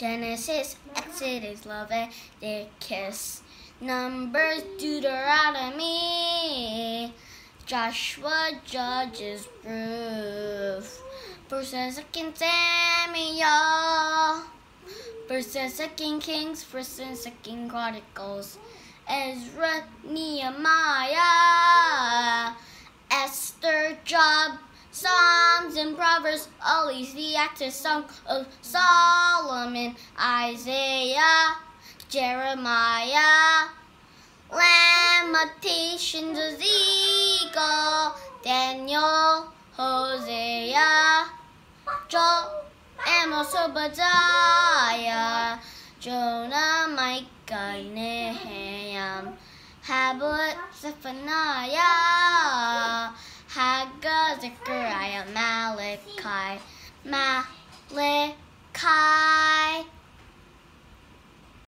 Genesis, Exodus, Leviticus, Numbers, Deuteronomy, Joshua, Judges, Ruth, First and Second Samuel, First and Second Kings, First and Second Chronicles, Ezra, Nehemiah, Esther, Job, Psalms and Proverbs, Ecclesiastes song of Solomon, Isaiah, Jeremiah, Lamentations, Ezekiel, Daniel, Hosea, Joel, Amos, Obadiah, Jonah, Micah, Nahum, Haggai, Zephaniah, Haggai, Zechariah, Malachi, Malachi,